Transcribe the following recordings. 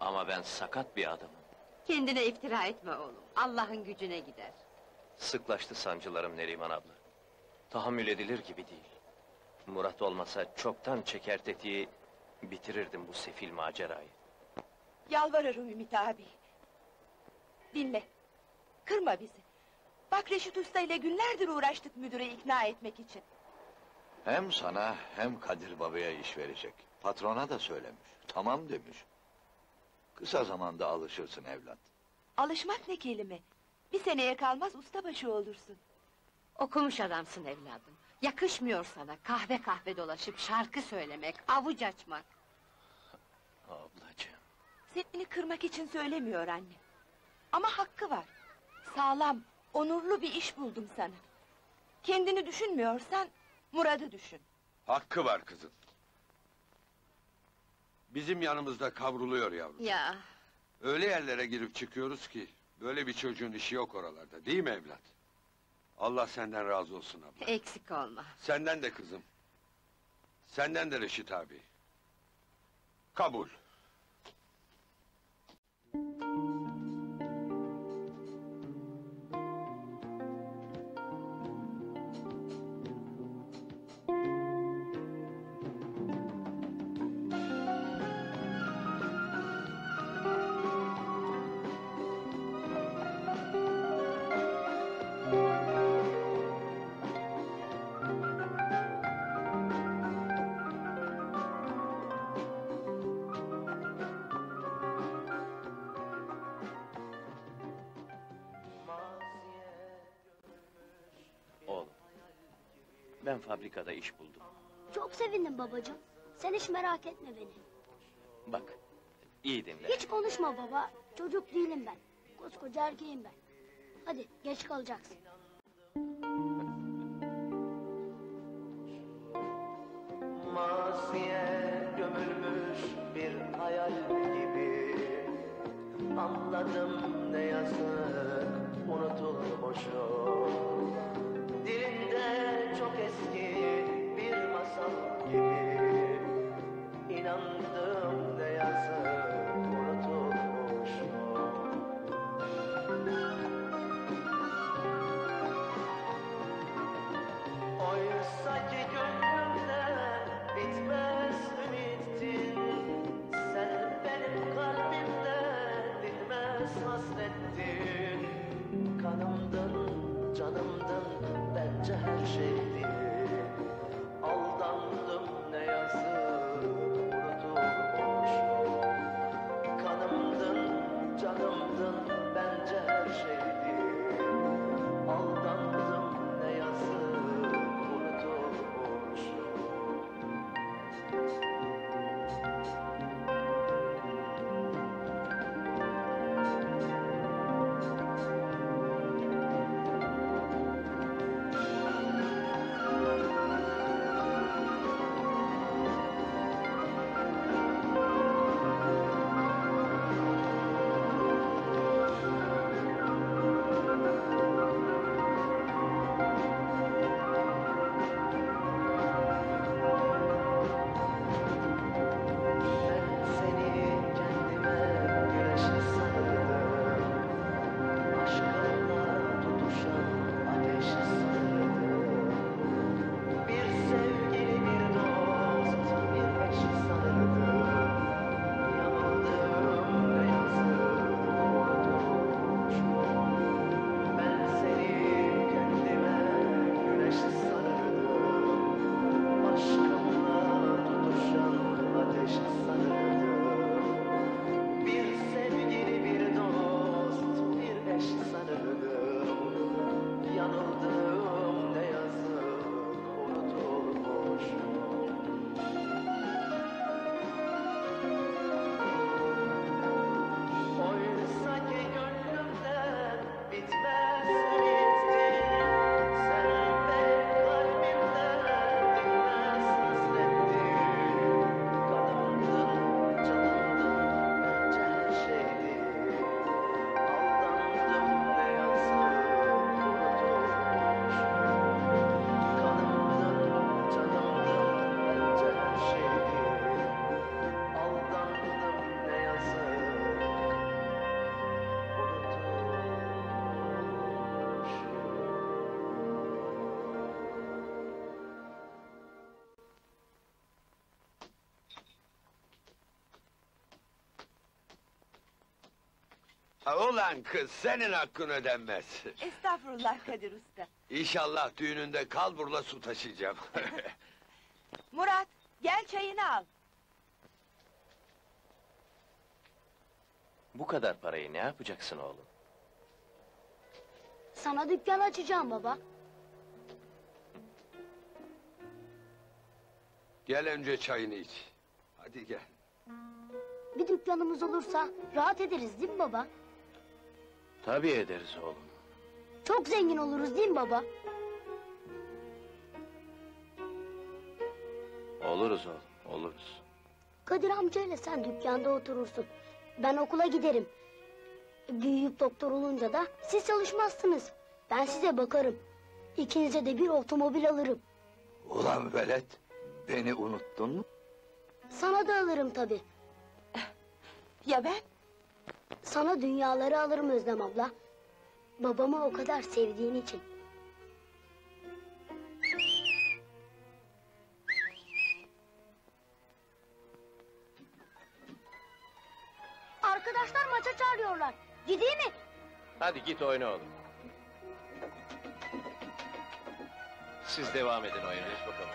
Ama ben sakat bir adamım. Kendine iftira etme oğlum. Allah'ın gücüne gider. Sıklaştı sancılarım Neriman abla. Tahammül edilir gibi değil. Murat olmasa çoktan çeker tetiği... ...bitirirdim bu sefil macerayı. Yalvarırım Ümit abi. Dinle. Kırma bizi. Bak Reşit Usta ile günlerdir uğraştık müdüre ikna etmek için. Hem sana hem Kadir Baba'ya iş verecek. Patrona da söylemiş. Tamam demiş. Kısa zamanda alışırsın evlat. Alışmak ne kelime? Bir seneye kalmaz ustabaşı olursun. Okumuş adamsın evladım. Yakışmıyor sana kahve kahve dolaşıp şarkı söylemek, avuç açmak. Ablacığım. Seni kırmak için söylemiyor anne. Ama hakkı var. Sağlam, onurlu bir iş buldum sana. Kendini düşünmüyorsan Murad'ı düşün. Hakkı var kızın. Bizim yanımızda kavruluyor yavrum. Ya Öyle yerlere girip çıkıyoruz ki... ...böyle bir çocuğun işi yok oralarda, değil mi evlat? Allah senden razı olsun abla. eksik olma. Senden de kızım. Senden de Reşit abi. Kabul. Ben fabrikada iş buldum. Çok sevindim babacığım. Sen hiç merak etme beni. Bak. iyi dinle. Hiç konuşma baba. Çocuk değilim ben. Koskoca erkeğim ben. Hadi geç kalacaksın. Maziye gömülmüş bir hayal gibi Anladım ne yazık unutulmuşum Shady. Ha, Ulan kız senin hakkın ödenmez. Estağfurullah Kadir Usta. İnşallah düğününde kalburla su taşıyacağım. Murat, gel çayını al. Bu kadar parayı ne yapacaksın oğlum? Sana dükkan açacağım baba. gel önce çayını iç. Hadi gel. Bir dükkanımız olursa rahat ederiz değil mi baba? Tabii ederiz oğlum. Çok zengin oluruz değil mi baba? Oluruz oğlum, oluruz. Kadir amcayla sen dükkanda oturursun. Ben okula giderim. Büyüyüp doktor olunca da siz çalışmazsınız. Ben size bakarım. İkinize de bir otomobil alırım. Ulan velet, beni unuttun mu? Sana da alırım tabii. Ya ben? Sana dünyaları alırım Özlem abla. Babamı o kadar sevdiğin için. Arkadaşlar maça çağırıyorlar. Gideyim mi? Hadi git oyna oğlum. Siz devam edin oyuna. Geç bakalım.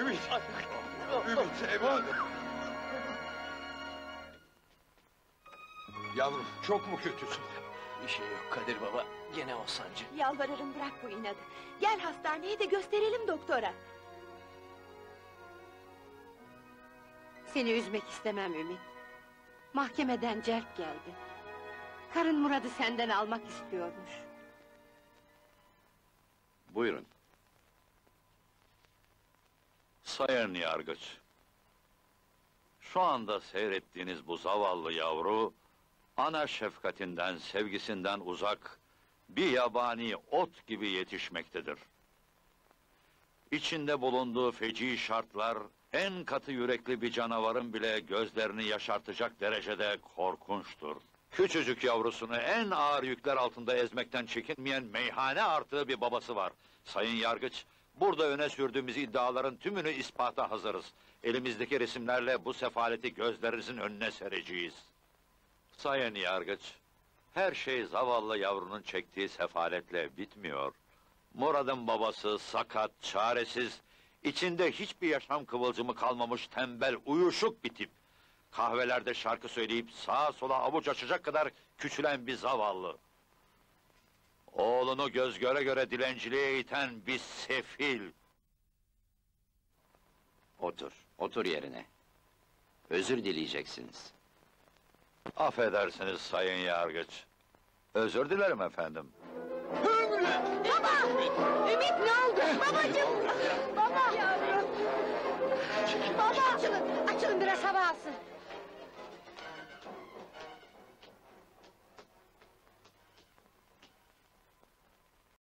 Ümit! Ümit evladım! Yavrum çok mu kötüsün? Bir şey yok Kadir baba. Gene o sancı. Yalvarırım bırak bu inadı. Gel hastaneye de gösterelim doktora. Seni üzmek istemem Ümit. Mahkemeden celp geldi. Karın Murat'ı senden almak istiyormuş. Buyurun. Sayın Yargıç. Şu anda seyrettiğiniz bu zavallı yavru... ...ana şefkatinden, sevgisinden uzak... ...bir yabani ot gibi yetişmektedir. İçinde bulunduğu feci şartlar... ...en katı yürekli bir canavarın bile gözlerini yaşartacak derecede korkunçtur. Küçücük yavrusunu en ağır yükler altında ezmekten çekinmeyen meyhane artığı bir babası var. Sayın Yargıç, burada öne sürdüğümüz iddiaların tümünü ispata hazırız. Elimizdeki resimlerle bu sefaleti gözlerinizin önüne sereceğiz. Sayın Yargıç, her şey zavallı yavrunun çektiği sefaletle bitmiyor. Murad'ın babası sakat, çaresiz, içinde hiçbir yaşam kıvılcımı kalmamış tembel, uyuşuk bir tip. Kahvelerde şarkı söyleyip sağa sola avuç açacak kadar küçülen bir zavallı. Oğlunu göz göre göre dilenciliğe iten bir sefil. Otur, otur yerine. Özür dileyeceksiniz. Affedersiniz sayın yargıç. Özür dilerim efendim. Ümit ne oldu? Babacığım! Baba! Baba! Açılın, açılın biraz hava alsın.